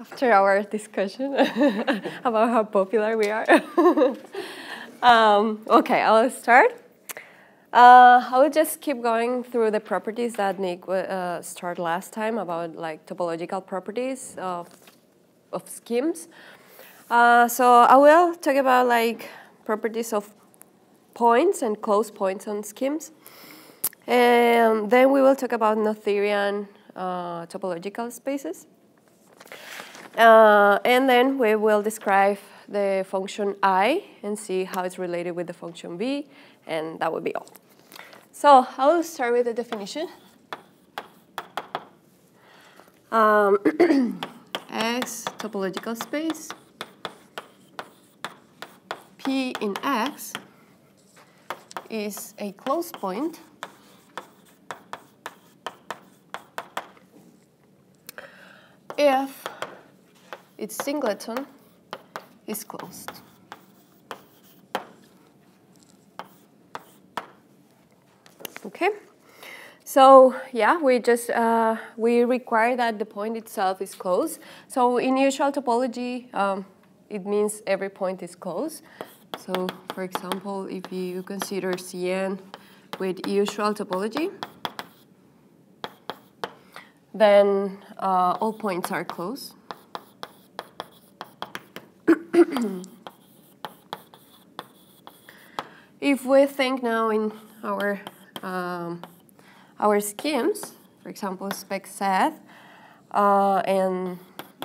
after our discussion about how popular we are. um, okay, I'll start. Uh, I will just keep going through the properties that Nick uh, started last time about like topological properties of, of schemes. Uh, so I will talk about like properties of points and closed points on schemes. And then we will talk about Noetherian uh, topological spaces. Uh, and then we will describe the function i and see how it's related with the function b, and that would be all. So I will start with the definition. Um, X topological space, P in X is a closed point if its singleton is closed. Okay, so yeah, we just uh, we require that the point itself is closed. So in usual topology, um, it means every point is closed. So for example, if you consider Cn with usual topology, then uh, all points are closed. if we think now in our um, our schemes, for example, spec set uh, and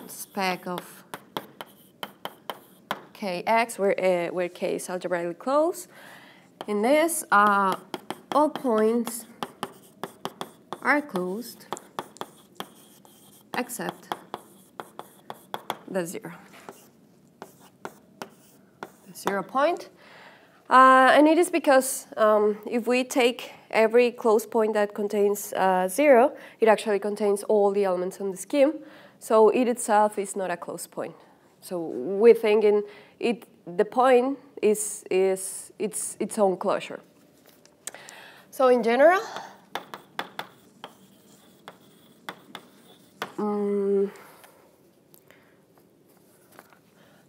spec of kx, where, uh, where k is algebraically closed. In this, uh, all points are closed except the zero. Zero point. Uh, and it is because um, if we take every closed point that contains uh, zero, it actually contains all the elements in the scheme. So it itself is not a closed point. So we're thinking it, the point is, is its, its own closure. So in general, um,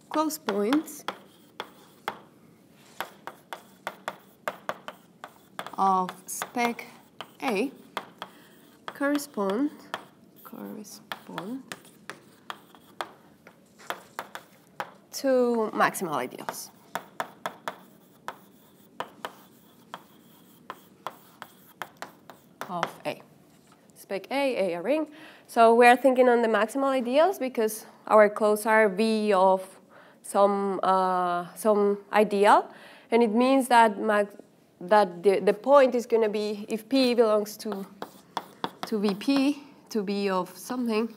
closed points of spec A correspond correspond to maximal ideals. of A. Spec A, A a ring. So we are thinking on the maximal ideals because our clothes are V of some, uh, some ideal. And it means that, that the, the point is going to be, if P belongs to, to VP, to be of something,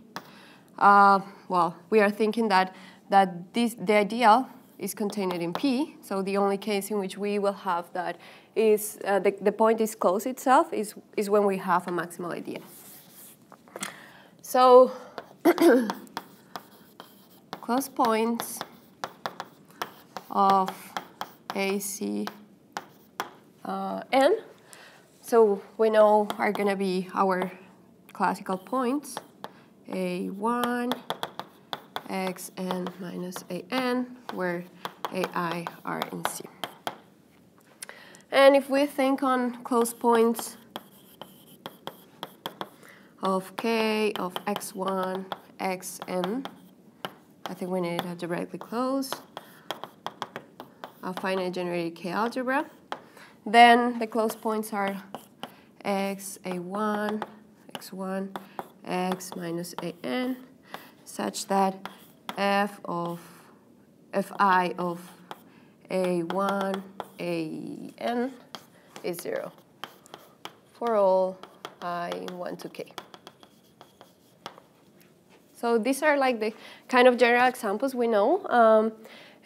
uh, well, we are thinking that, that this, the ideal is contained in P. So the only case in which we will have that is uh, the, the point is closed itself is, is when we have a maximal ideal. So close points of AC Uh, n, so we know are going to be our classical points, A1, xn minus an, where ai are in C. And if we think on closed points of k of x1, xn, I think we need to directly close a finite generated k algebra. Then the closed points are x, a1, x1, x minus an, such that f of fi of a1, an is 0 for all i 1 to k. So these are like the kind of general examples we know. Um,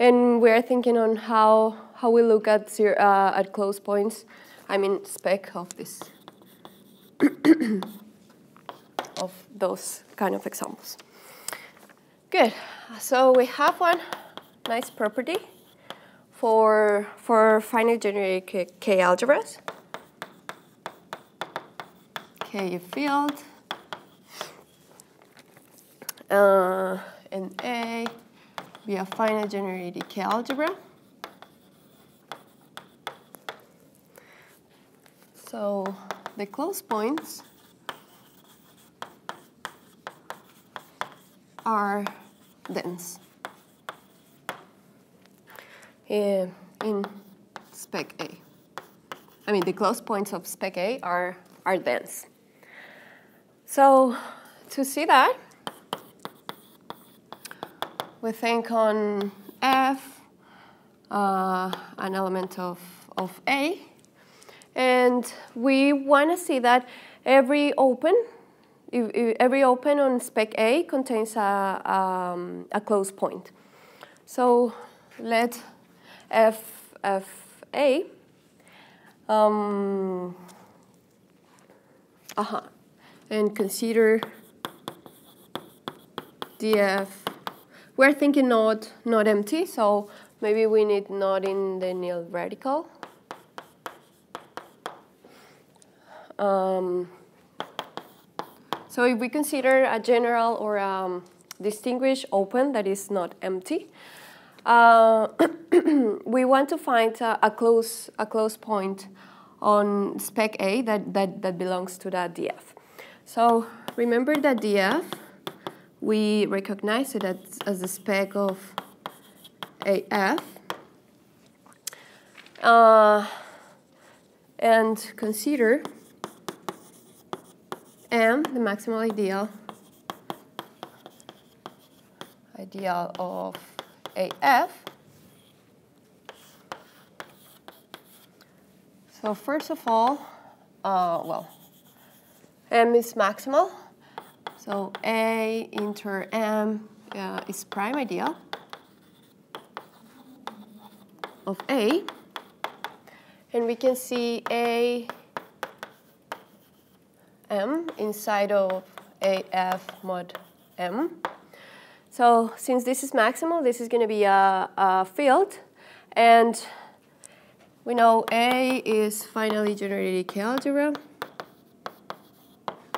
and we're thinking on how, how we look at, zero, uh, at closed points, I mean spec of this, of those kind of examples. Good. So we have one nice property for, for finite generic K, K algebras. K field. Uh, and A be a finite generated K algebra. So the closed points are dense in, in spec A. I mean, the closed points of spec A are, are dense. So to see that, we think on F, uh, an element of, of A, and we want to see that every open, every open on spec A contains a, um, a closed point. So let F, F A um, uh -huh, and consider df we're thinking not not empty so maybe we need not in the nil radical um, so if we consider a general or um, distinguished open that is not empty uh, we want to find a, a, close a close point on spec A that, that, that belongs to that DF. So remember that DF, we recognize it as, as a spec of AF. Uh, and consider M, the maximal ideal, ideal of AF. So first of all, uh, well, M is maximal. So A inter M uh, is prime ideal of A. And we can see A M inside of AF mod M. So since this is maximal, this is going to be a, a, field. And we know A is finitely generated K algebra.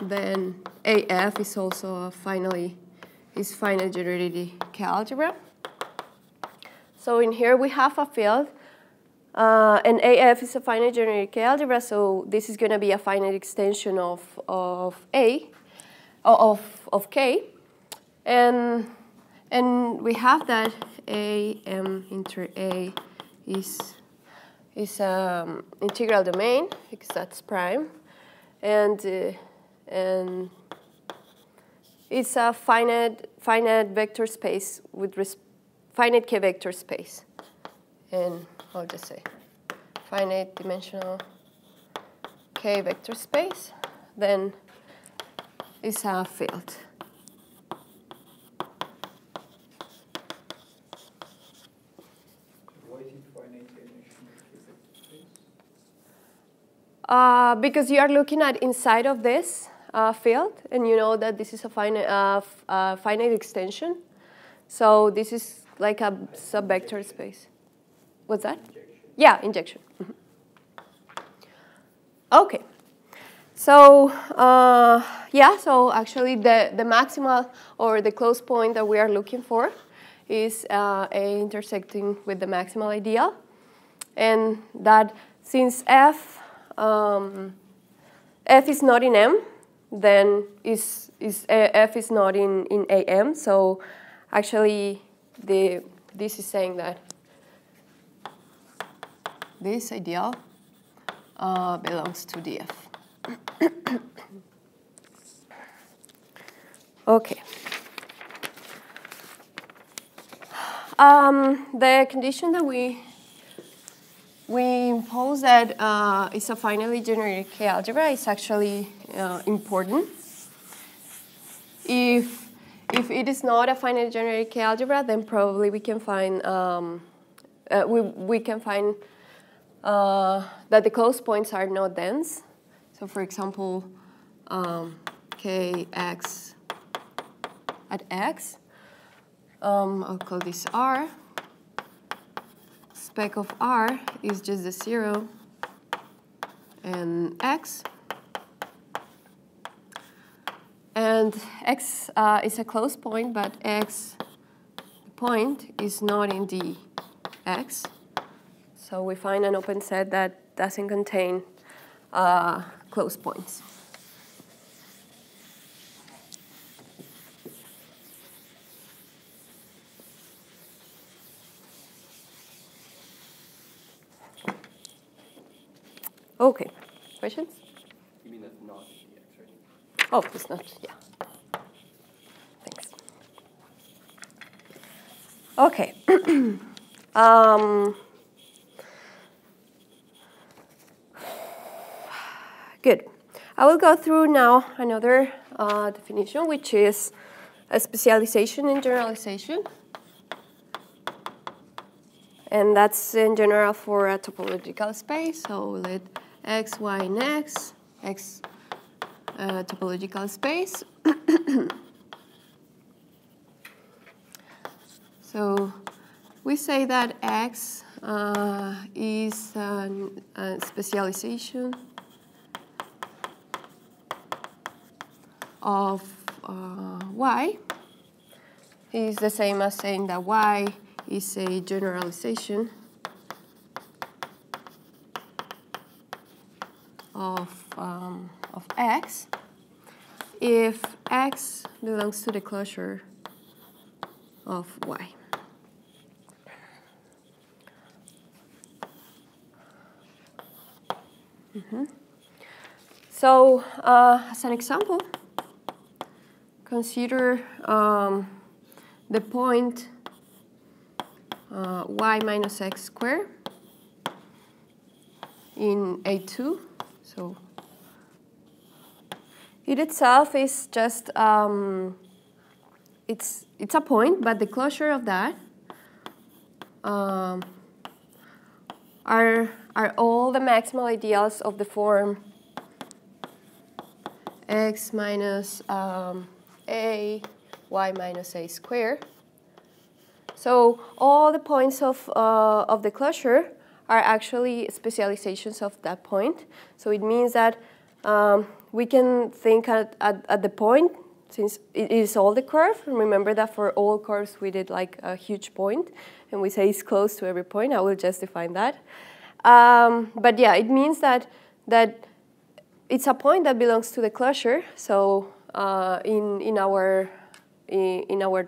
Then AF is also finitely is finite generated K algebra. So in here we have a field. Uh, and AF is a finite generated K algebra, so this is going to be a finite extension of, of A, of, of K. And and we have that A M inter A is is um, integral domain because that's prime, and uh, and it's a finite finite vector space with finite k vector space, and I'll just say finite dimensional k vector space. Then it's a field. Uh, because you are looking at inside of this uh, field, and you know that this is a finite, uh, uh finite extension. So this is like a subvector space. What's that? Injection. Yeah, injection. Mm -hmm. Okay. So uh, yeah, so actually the, the maximal or the close point that we are looking for is uh, A intersecting with the maximal ideal. And that since F um, F is not in M, then is, is F is not in, in AM. So actually, the, this is saying that this ideal uh, belongs to DF. okay. Um, the condition that we we impose that uh, it's a finitely generated K algebra It's actually uh, important. If, if it is not a finitely generated K algebra, then probably we can find, um, uh, we, we can find uh, that the closed points are not dense. So for example, um, Kx at x, um, I'll call this R spec of r is just the 0 and x. And x uh, is a closed point, but x point is not in the X. So we find an open set that doesn't contain uh, closed points. Okay, questions? You mean that's not EX, right? Oh, it's not, yeah. Thanks. Okay. um, good. I will go through now another uh, definition, which is a specialization and generalization. And that's in general for a topological space. So let x, y, and x, x uh, topological space. so we say that X uh, is a specialization of uh, Y is the same as saying that Y is a generalization of, um, of X if X belongs to the closure of Y. Mm -hmm. So, uh, as an example, consider um, the point uh, y minus x squared in A2. So it itself is just, um, it's, it's a point, but the closure of that um, are, are all the maximal ideals of the form x minus um, a, y minus a squared. So all the points of, uh, of the closure are actually specializations of that point. So it means that um, we can think at, at, at, the point, since it is all the curve, remember that for all curves we did like a huge point, and we say it's close to every point. I will just define that. Um, but yeah, it means that, that it's a point that belongs to the closure. So uh, in, in our, in, in our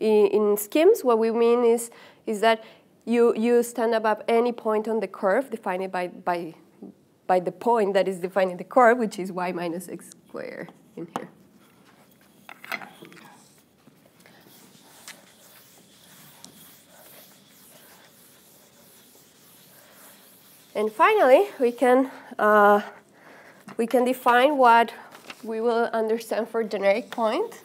in, in schemes, what we mean is, is that you, you stand above any point on the curve defined by, by, by the point that is defining the curve, which is y minus x squared in here. And finally, we can, uh, we can define what we will understand for generic point,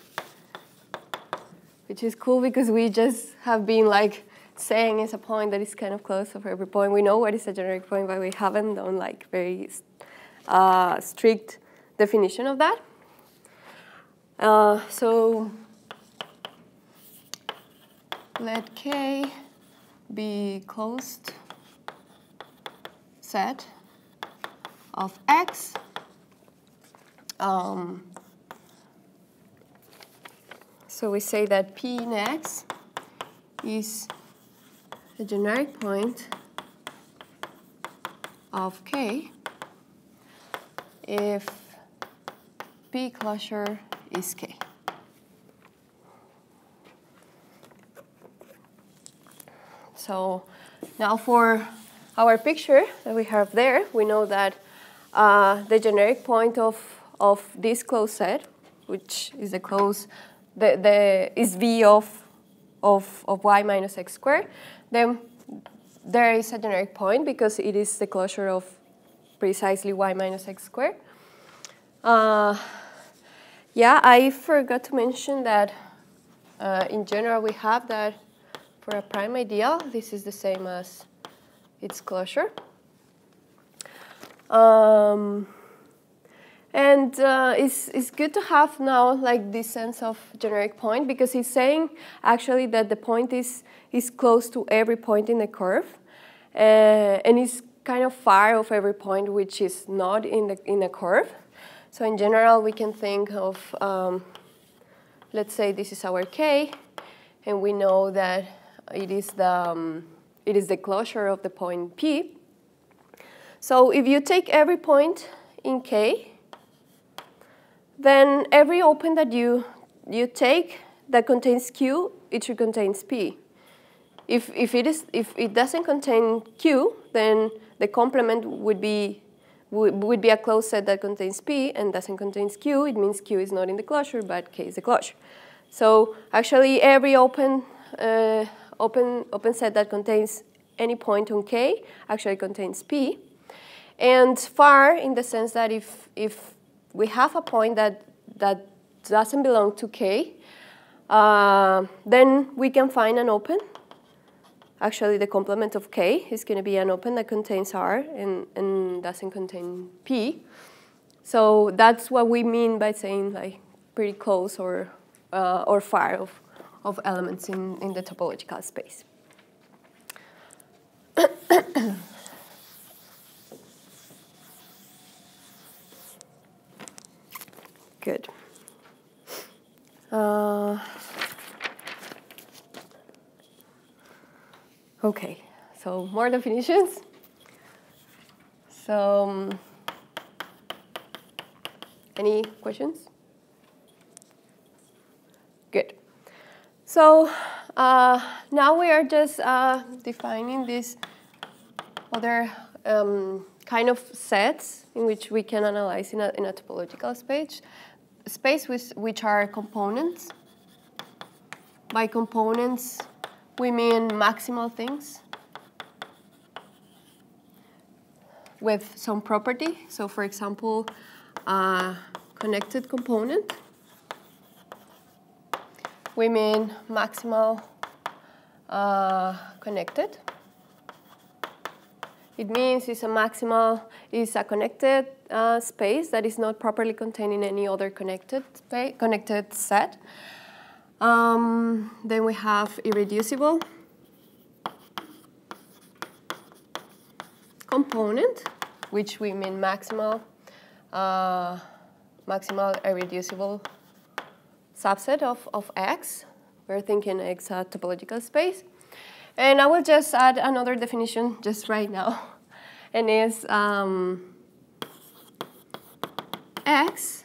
which is cool because we just have been like saying is a point that is kind of close to every point. We know what is a generic point, but we haven't done like very uh, strict definition of that. Uh, so let K be closed set of X um, so we say that P in X is a generic point of K if P closure is K. So now for our picture that we have there, we know that uh, the generic point of, of this closed set, which is a closed, the, the, is V of, of, of y minus x squared, then there is a generic point because it is the closure of precisely y minus x squared. Uh, yeah, I forgot to mention that uh, in general we have that for a prime ideal, this is the same as its closure. Um, and uh, it's, it's good to have now like this sense of generic point because it's saying actually that the point is, is close to every point in the curve uh, and it's kind of far of every point which is not in the, in the curve. So in general, we can think of, um, let's say this is our k, and we know that it is the, um, it is the closure of the point P. So if you take every point in K, then every open that you, you take that contains Q, it should contain P. If, if, it is, if it doesn't contain Q, then the complement would be, would, be a closed set that contains P and doesn't contain Q. It means Q is not in the closure, but K is the closure. So actually every open, uh, open, open set that contains any point on K actually contains P. And far in the sense that if, if we have a point that, that doesn't belong to K, uh, then we can find an open. Actually, the complement of K is going to be an open that contains R and, and doesn't contain P. So that's what we mean by saying like pretty close or, uh, or far of, of elements in, in the topological space. Good. Uh, okay, so more definitions. So, um, any questions? Good. So uh, now we are just uh, defining these other um, kind of sets in which we can analyze in a, in a topological space space with, which are components. By components, we mean maximal things with some property. So for example, connected component. We mean maximal uh, connected. It means it's a maximal, is a connected uh, space that is not properly contained in any other connected connected set. Um, then we have irreducible component, which we mean maximal, uh, maximal irreducible subset of, of X. We're thinking X a topological space. And I will just add another definition just right now, and is um, X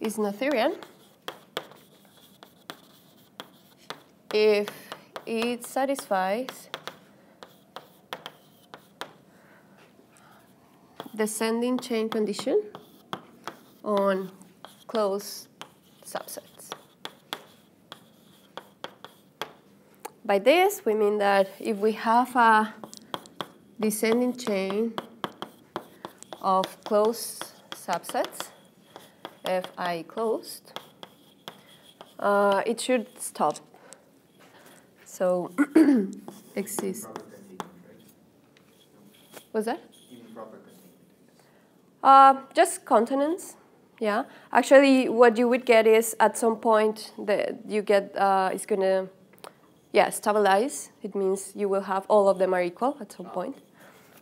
is Noetherian if it satisfies the descending chain condition on closed subsets. By this, we mean that if we have a descending chain of closed subsets, Fi closed, uh, it should stop. So exist. Was that? Uh, just continents. Yeah. Actually, what you would get is at some point that you get uh, is gonna yeah, stabilize. It means you will have all of them are equal at some point.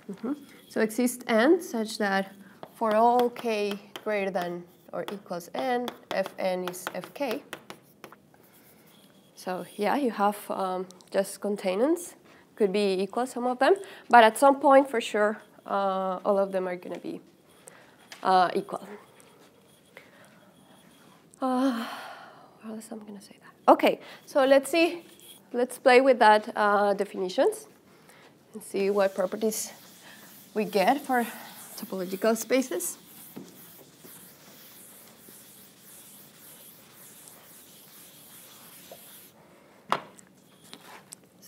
Mm -hmm. So exist n such that for all k greater than or equals n, fn is fk. So yeah, you have um, just containments. Could be equal, some of them. But at some point, for sure, uh, all of them are going to be uh, equal. Uh, what else I'm going to say that? Okay, so let's see let's play with that uh, definitions and see what properties we get for topological spaces.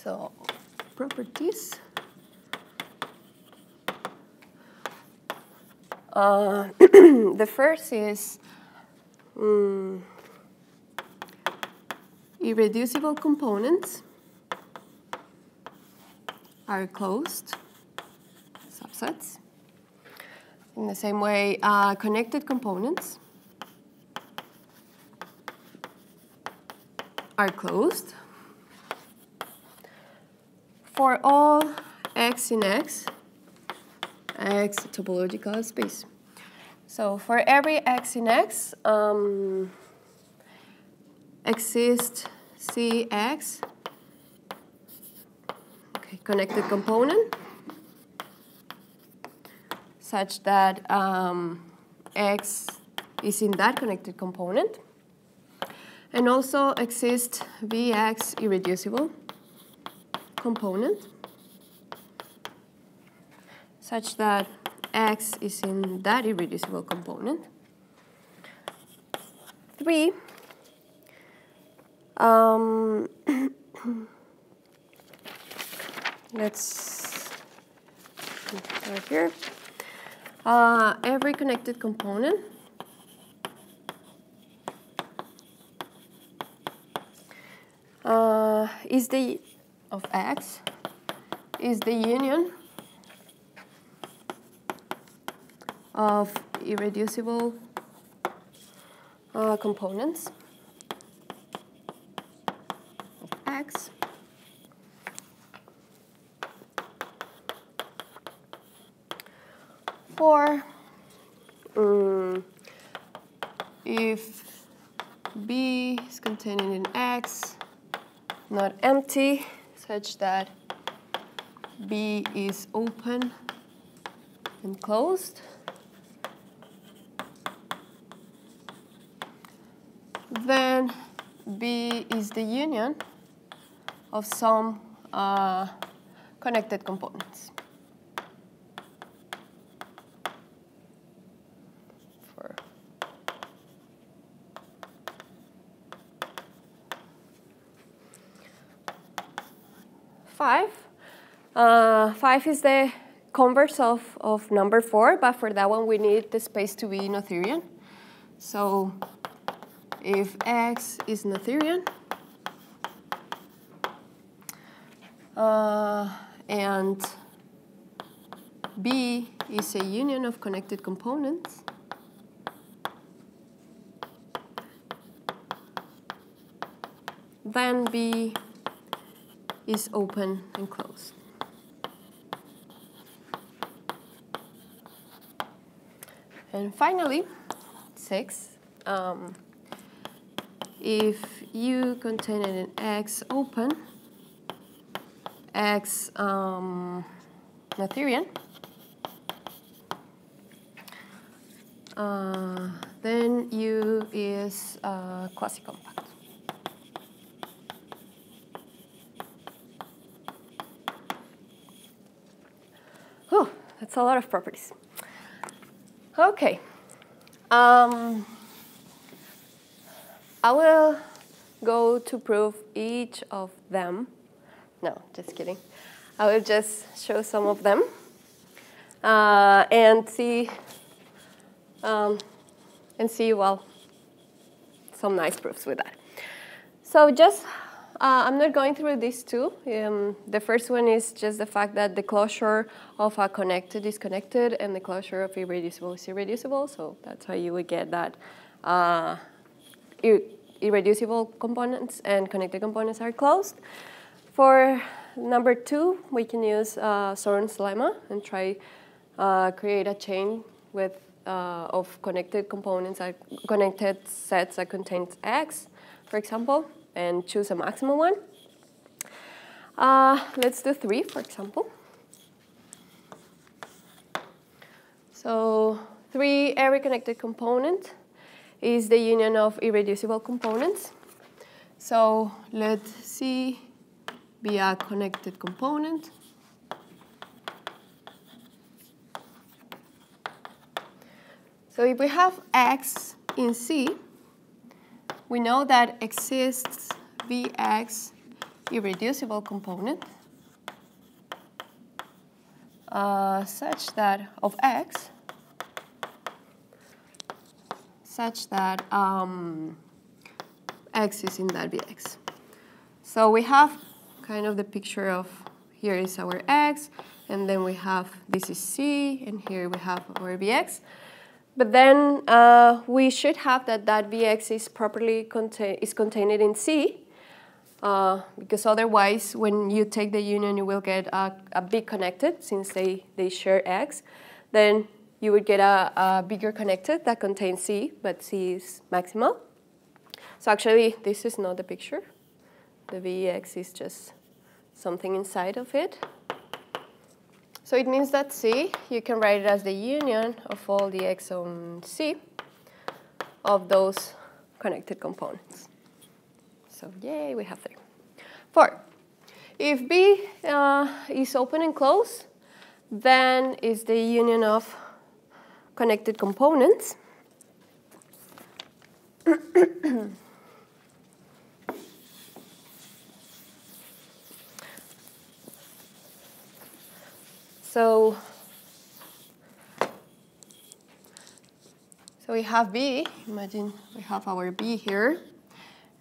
So properties. Uh, the first is um, Irreducible components are closed subsets. In the same way, uh, connected components are closed. For all x in x, x topological space. So for every x in x, um, exist Cx connected component such that um, x is in that connected component. And also exists Vx irreducible component such that x is in that irreducible component. Three, um, let's start here. Uh, every connected component uh, is the of x is the union of irreducible uh, components of x. For um, if b is contained in x not empty such that b is open and closed then B is the union of some uh, connected components. For five, uh, five is the converse of, of number four, but for that one we need the space to be Noetherian. So if X is Noetherian, uh, and B is a union of connected components, then B is open and closed. And finally, six, um, if U contained in X open, X um, Noetherian, uh, then U is uh, quasi-compact. That's a lot of properties. Okay. Um, I will go to prove each of them. No, just kidding. I will just show some of them uh, and see um, and see well some nice proofs with that. So just uh, I'm not going through these two. Um, the first one is just the fact that the closure of a connected is connected and the closure of irreducible is irreducible. So that's how you would get that uh, ir irreducible components and connected components are closed. For number two, we can use uh, Zorn's lemma and try uh, create a chain with uh, of connected components, connected sets that contains X, for example and choose a maximum one. Uh, let's do three, for example. So three every connected component is the union of irreducible components. So let C be a connected component. So if we have X in C, we know that exists Vx irreducible component uh, such that of x such that um, x is in that Vx. So we have kind of the picture of here is our x, and then we have this is c, and here we have our Vx. But then uh, we should have that that Vx is properly contain is contained in C, uh, because otherwise when you take the union you will get a, a big connected since they, they share X. Then you would get a, a bigger connected that contains C, but C is maximal. So actually this is not the picture. The Vx is just something inside of it. So it means that C, you can write it as the union of all the x on C of those connected components. So yay, we have three. Four, if B uh, is open and closed, then is the union of connected components. So, so we have B, imagine we have our B here.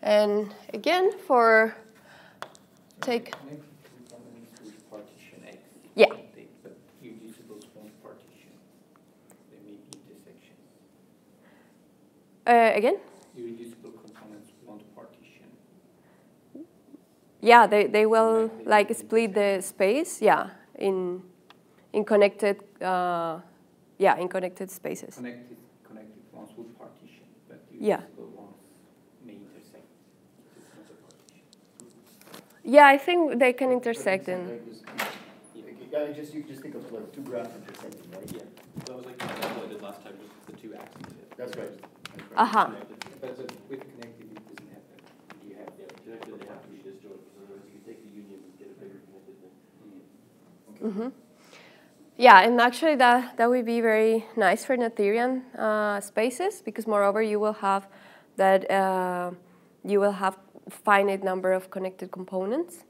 And again, for take. Yeah. Uh, again? Irreducible components won't partition. Yeah, they, they will like split the space, yeah, in in connected, uh, yeah, in connected spaces. Connected, connected ones would partition, but Yeah. ones may intersect. It's not a partition. Yeah, I think they can intersect and Yeah, you just, you just think of like two graphs intersecting, right? Yeah, that was like the I did last time with the two axes. That's right. That's right. Aha. Connected. But so with connected, it doesn't have that. You have, yeah, connected, they have to be disjoint, because otherwise you take the union and get a bigger connected thing. hmm Yeah, and actually that, that would be very nice for Noetherian uh, spaces because moreover you will have that uh, you will have finite number of connected components.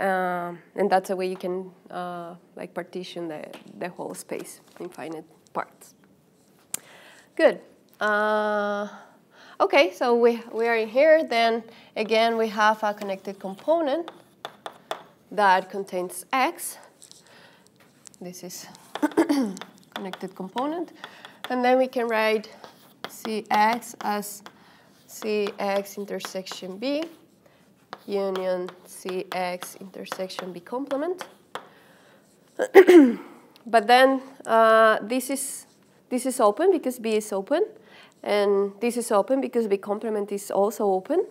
Um, and that's a way you can uh, like partition the, the whole space in finite parts. Good. Uh, okay, so we, we are in here. Then again, we have a connected component that contains x. This is connected component. And then we can write Cx as Cx intersection B union Cx intersection B complement. but then uh, this is this is open because B is open, and this is open because B complement is also open.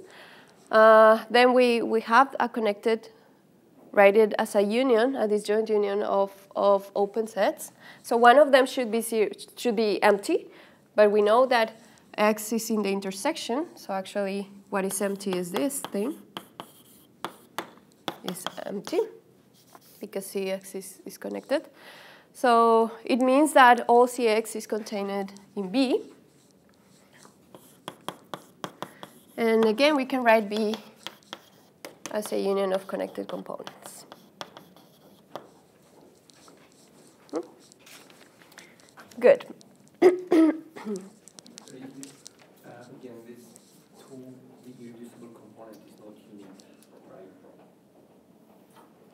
Uh, then we, we have a connected, write it as a union, a disjoint union of, of open sets. So one of them should be, should be empty, but we know that X is in the intersection. So actually what is empty is this thing, is empty because Cx is, is connected. So it means that all Cx is contained in B. And again, we can write B as a union of connected components. Hmm? Good. Uh, again, this two, the irreducible component is not unique, right?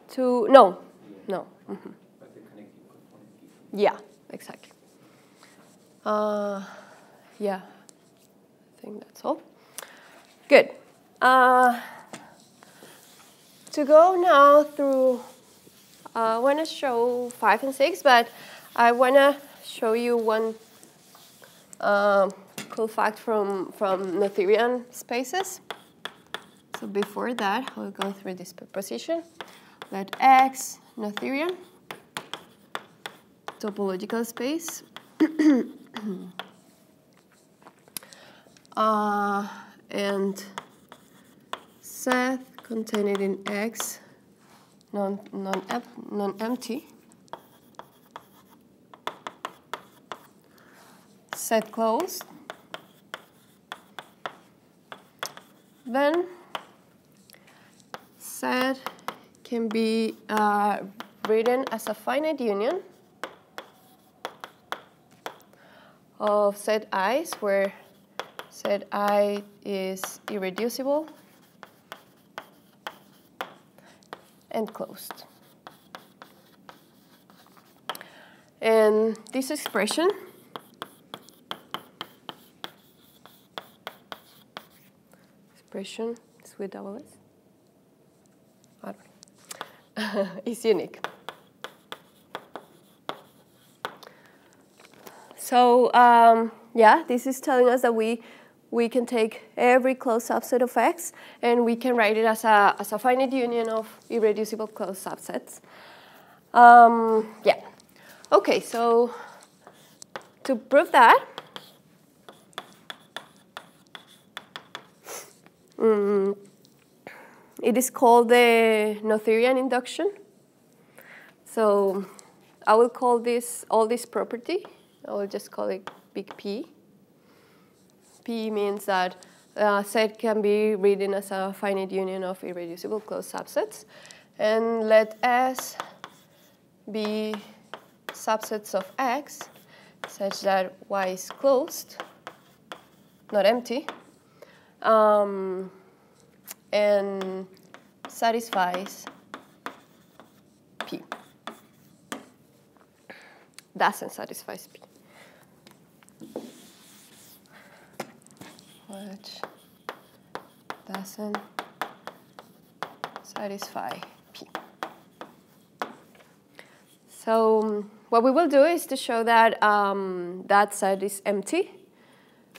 To no, Yeah. no. But the connected component is. Yeah, exactly. Uh, yeah, I think that's all. Good. Uh, to go now through, uh, I want to show five and six, but I want to show you one um, cool fact from, from Noetherian spaces. So before that, I'll go through this proposition. Let X Noetherian topological space. uh, and set contained in X non, non, non empty. Set closed. Then set can be uh, written as a finite union of set i's where set i is irreducible and closed. And this expression expression is with double S. I don't is unique. So um, yeah, this is telling us that we we can take every closed subset of X and we can write it as a, as a finite union of irreducible closed subsets. Um, yeah. Okay, so to prove that, um, it is called the Noetherian induction. So I will call this all this property. I will just call it big P. P means that a set can be written as a finite union of irreducible closed subsets. And let S be subsets of X such that Y is closed, not empty, um, and satisfies P. Doesn't satisfy P. Which doesn't satisfy P. So what we will do is to show that um, that set is empty,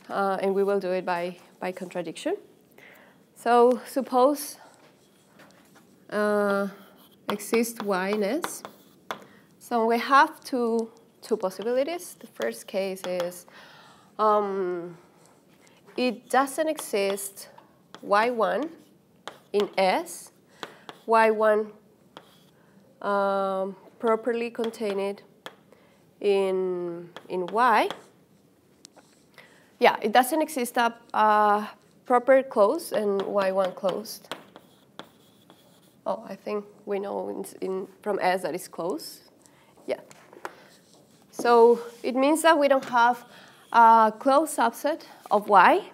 uh, and we will do it by, by contradiction. So suppose uh, exists y in S. So we have two, two possibilities. The first case is um, it doesn't exist y1 in S, y1 um, properly contained in, in Y. Yeah, it doesn't exist a, a proper close and Y1 closed. Oh, I think we know in, in, from S that it's closed. Yeah. So it means that we don't have a closed subset of Y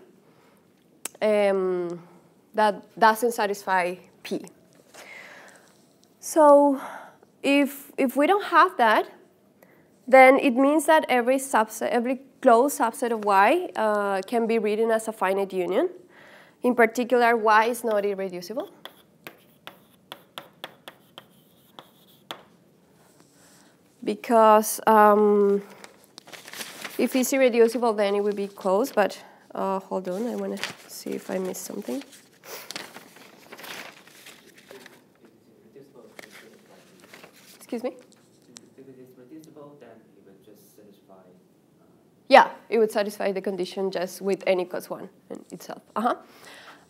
um, that doesn't satisfy P. So if, if we don't have that, then it means that every subset, every closed subset of Y uh, can be written as a finite union. In particular, Y is not irreducible. Because um, if it's irreducible, then it would be closed. But uh, hold on, I want to see if I missed something. Excuse me? If it is reducible, then it would just satisfy. Uh, Yeah, it would satisfy the condition just with any cos one in itself. Uh-huh.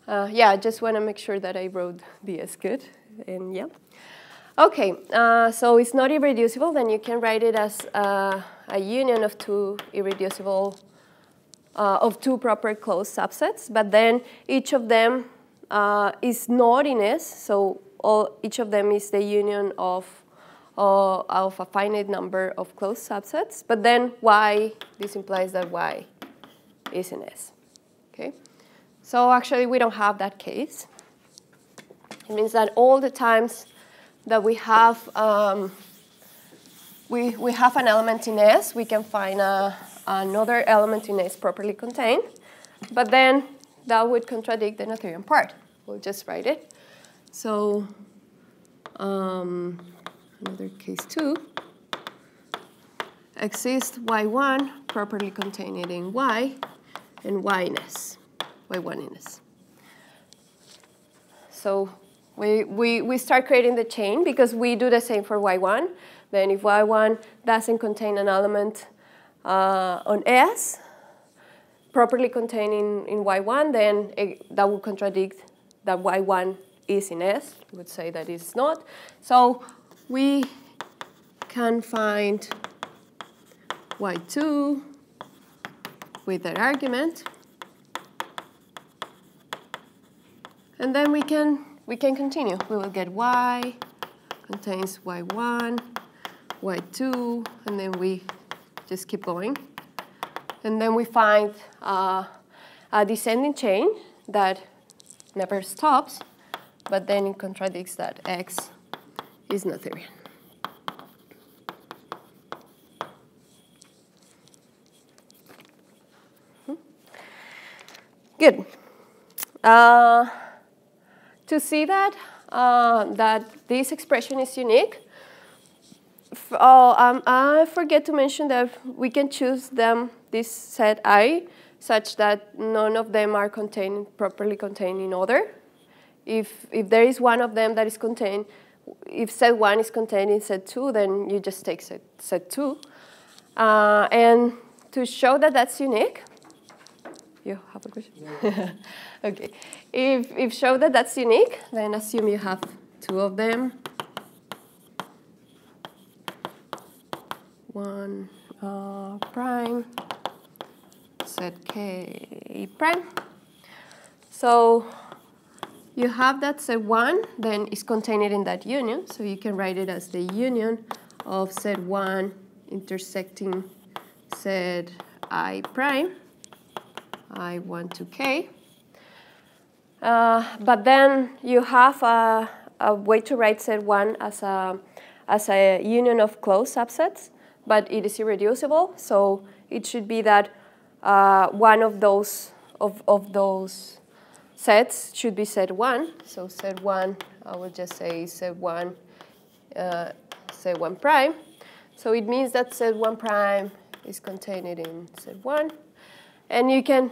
Uh, yeah, I just want to make sure that I wrote this good. And yeah. Okay, uh, so it's not irreducible, then you can write it as uh, a union of two irreducible, uh, of two proper closed subsets, but then each of them uh, is not in S, so all, each of them is the union of, uh, of a finite number of closed subsets, but then Y, this implies that Y is in S, okay? So actually we don't have that case. It means that all the times that we have um, we, we have an element in S, we can find a, another element in S properly contained, but then that would contradict the Noetherian part. We'll just write it. So um, another case two, exists Y1 properly contained in Y and Y in S, Y1 in S. So we, we, we start creating the chain because we do the same for y1. Then if y1 doesn't contain an element uh, on S, properly contained in, in y1, then it, that would contradict that y1 is in S. We would say that it's not. So we can find y2 with that argument. And then we can we can continue. We will get y contains y1, y2, and then we just keep going. And then we find uh, a descending chain that never stops, but then it contradicts that x is Noetherian. Hmm? Good. Uh, to see that, uh, that this expression is unique, oh, um, I forget to mention that we can choose them, this set I, such that none of them are contained, properly contained in other. If, if there is one of them that is contained, if set 1 is contained in set 2, then you just take set, set 2. Uh, and to show that that's unique, you have a question? okay. If, if show that that's unique, then assume you have two of them. One uh, prime, set k prime. So you have that set 1, then it's contained in that union. So you can write it as the union of set 1 intersecting set i prime, i1 to k. Uh, but then you have a, a, way to write set 1 as a, as a union of closed subsets, but it is irreducible. So it should be that uh, one of those, of, of those sets should be set 1. So set 1, I will just say set 1, uh, set 1 prime. So it means that set 1 prime is contained in set 1. And you can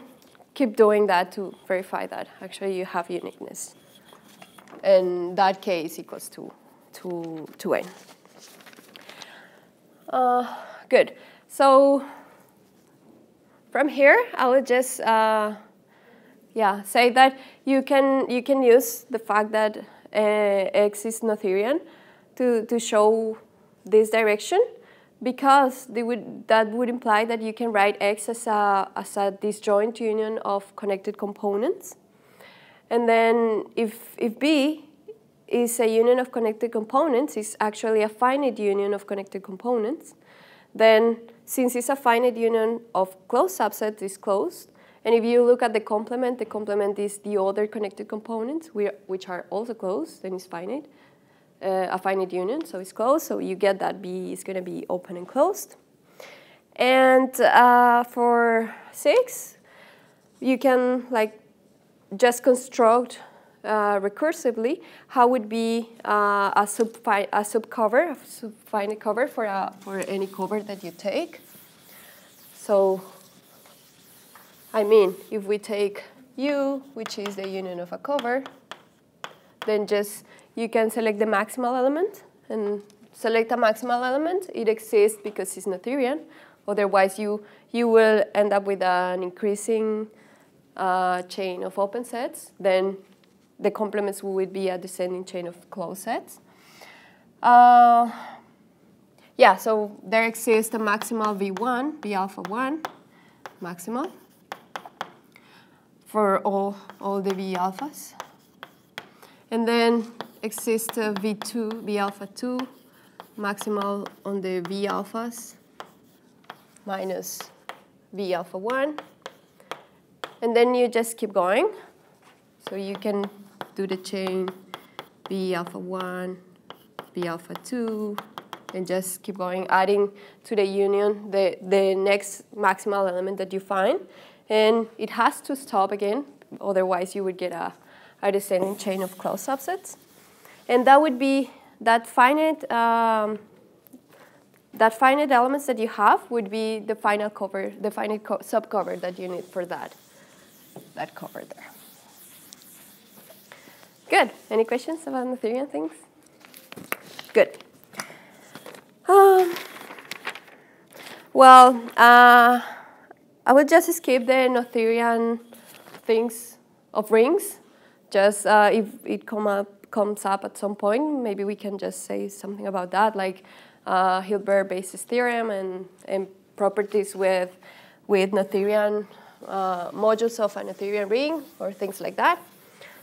keep doing that to verify that actually you have uniqueness. And that k is equals to, to, to n. Uh, good. So from here, I will just uh, yeah say that you can you can use the fact that uh, x is Noetherian to to show this direction because would, that would imply that you can write X as a, as a disjoint union of connected components. And then if, if B is a union of connected components, is actually a finite union of connected components, then since it's a finite union of closed subsets, it's closed. And if you look at the complement, the complement is the other connected components, which are also closed, then it's finite uh, a finite union, so it's closed. So you get that B is going to be open and closed. And uh, for six, you can like just construct uh, recursively how would be uh, a sub a subcover, a subfinite cover for a, for any cover that you take. So, I mean, if we take U, which is the union of a cover, then just you can select the maximal element and select a maximal element. It exists because it's Noetherian. Otherwise, you, you will end up with an increasing uh, chain of open sets. Then the complements would be a descending chain of closed sets. Uh, yeah, so there exists a maximal V1, V alpha 1, maximal, for all, all the V alphas. And then exists uh, v2, V alpha 2, maximal on the V alphas minus V alpha 1. And then you just keep going. So you can do the chain V alpha 1, V alpha 2, and just keep going, adding to the union the, the next maximal element that you find. And it has to stop again, otherwise you would get a, a descending chain of closed subsets. And that would be that finite, um, that finite elements that you have would be the final cover, the finite co subcover that you need for that, that cover there. Good. Any questions about Noetherian things? Good. Um, well, uh, I will just skip the Noetherian things of rings. Just uh, if it come up comes up at some point, maybe we can just say something about that, like uh, Hilbert basis theorem and, and properties with, with Noetherian uh, modules of a Noetherian ring or things like that.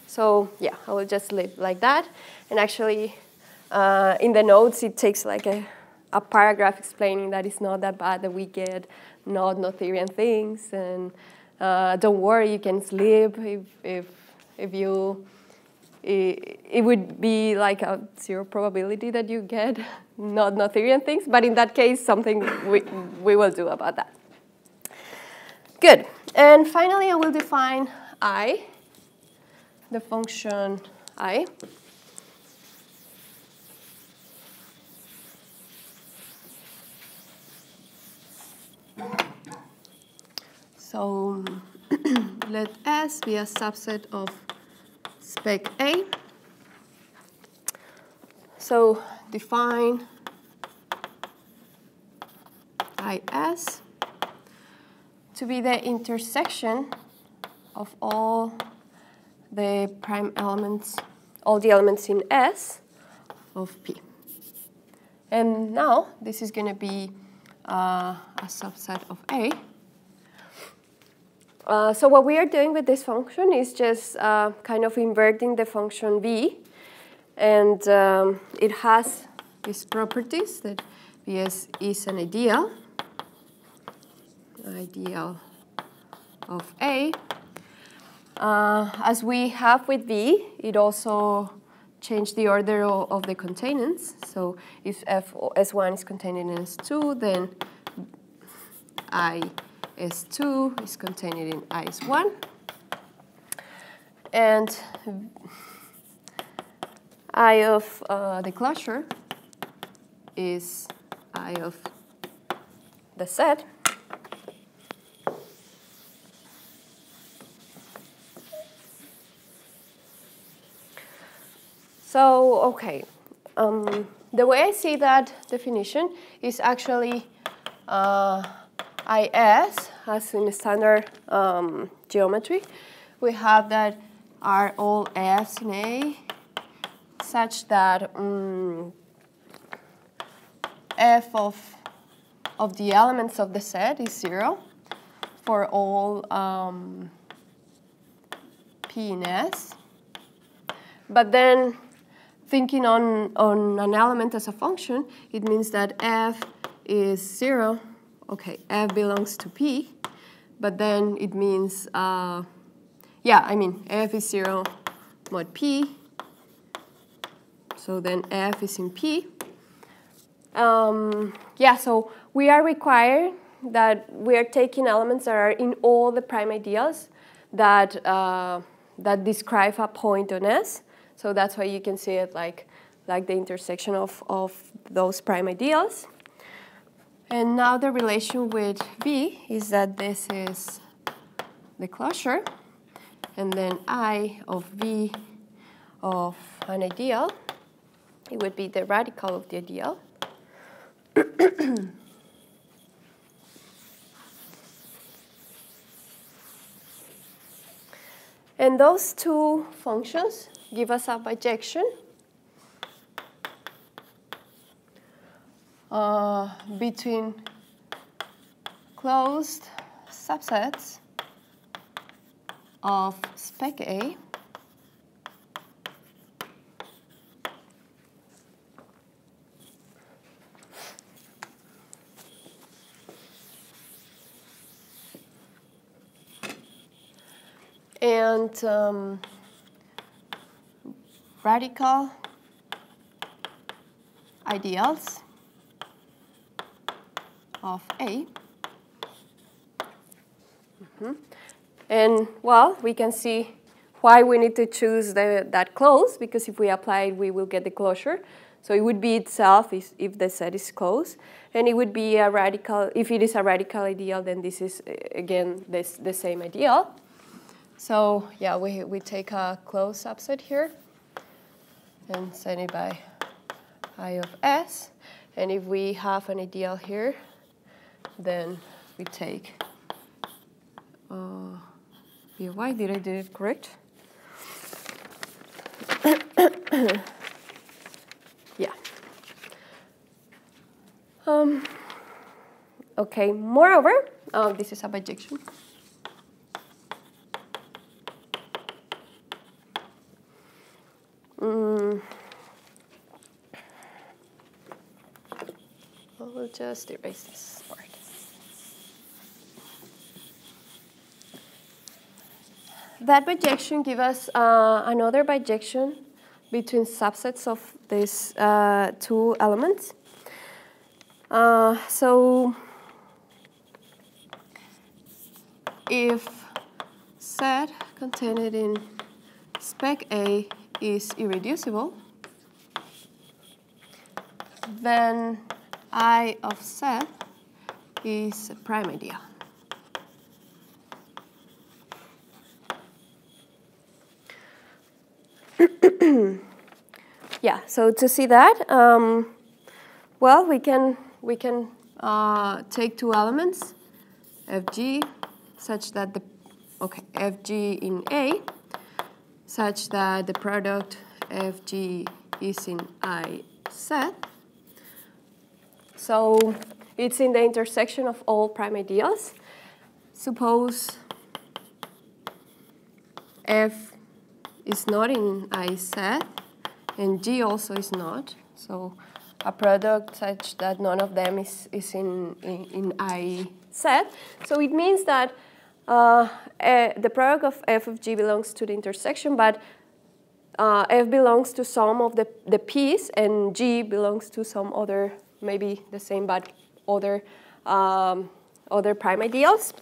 So yeah, I will just leave like that. And actually, uh, in the notes, it takes like a, a paragraph explaining that it's not that bad that we get not Noetherian things. And uh, don't worry, you can sleep if, if, if you it, it would be like a zero probability that you get not Noetherian things, but in that case, something we, we will do about that. Good. And finally, I will define i, the function i. So let S be a subset of spec A. So define IS to be the intersection of all the prime elements, all the elements in S of P. And now this is going to be uh, a subset of A. Uh, so what we are doing with this function is just uh, kind of inverting the function v. And um, it has these properties that Vs is an ideal, ideal of A. Uh, as we have with V, it also changed the order of, the containments. So if F S1 is contained in S2, then I S2 is contained in IS1. And I of uh, the closure is I of the set. So, okay, um, the way I see that definition is actually uh, IS, as in standard um, geometry, we have that are all S in A, such that um, F of, of the elements of the set is zero for all um, P in S. But then thinking on, on an element as a function, it means that f is 0. Okay, f belongs to p, but then it means, uh, yeah, I mean, f is 0 mod p, so then f is in p. Um, yeah, so we are required that we are taking elements that are in all the prime ideals that, uh, that describe a point on S. So that's why you can see it like, like the intersection of, of those prime ideals. And now the relation with V is that this is the closure, and then I of V of an ideal, it would be the radical of the ideal. and those two functions give us a bijection uh, between closed subsets of spec A and um, radical ideals of A. Mm -hmm. And well, we can see why we need to choose the, that close, because if we apply it, we will get the closure. So it would be itself if, if the set is closed. And it would be a radical, if it is a radical ideal, then this is, again, this, the same ideal. So yeah, we, we take a closed subset here and send it by I of S. And if we have an ideal here, then we take uh, why did I do it correct? yeah. Um, okay, moreover, uh, this is a bijection. Mm. We'll just erase this part. That bijection gives us uh, another bijection between subsets of these uh, two elements. Uh, so if set contained in spec A is irreducible, then I of set is a prime ideal. Yeah, so to see that, um, well, we can we can uh, take two elements, fg, such that the okay fg in A, such that the product fg is in I set. So it's in the intersection of all prime ideals. Suppose f is not in I set, and G also is not. So a product such that none of them is, is in, in, in I set. So it means that uh, uh, the product of f of g belongs to the intersection, but uh, f belongs to some of the, the p's, and g belongs to some other, maybe the same, but other, um, other prime ideals.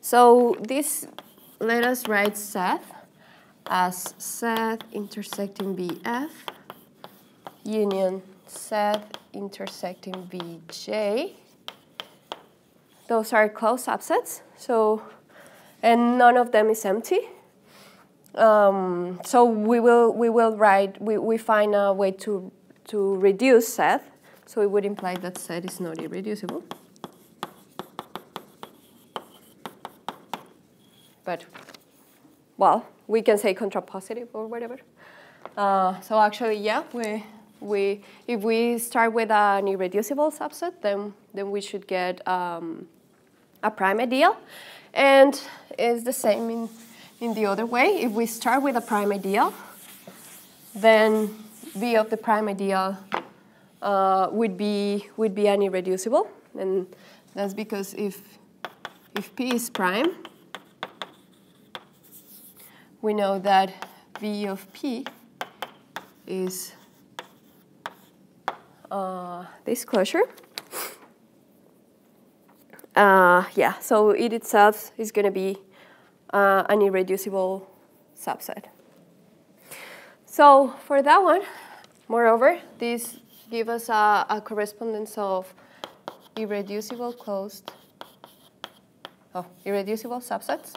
So this, let us write Seth as Seth intersecting BF union Seth intersecting BJ. Those are closed subsets, so, and none of them is empty. Um, so we will, we will write, we, we find a way to, to reduce Seth, so it would imply that Seth is not irreducible. But, well, we can say contrapositive or whatever. Uh, so actually, yeah, we, we, if we start with an irreducible subset, then, then we should get um, a prime ideal. And it's the same in, in the other way. If we start with a prime ideal, then V of the prime ideal uh, would, be, would be an irreducible. And that's because if, if P is prime, we know that V of P is uh, this closure. Uh, yeah, so it itself is going to be uh, an irreducible subset. So for that one, moreover, this gives us a, a correspondence of irreducible closed, oh, irreducible subsets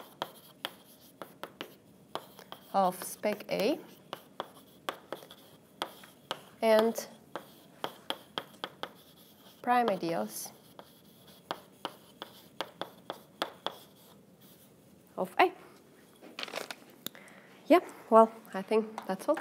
of spec A and prime ideals of A. Yeah, well, I think that's all.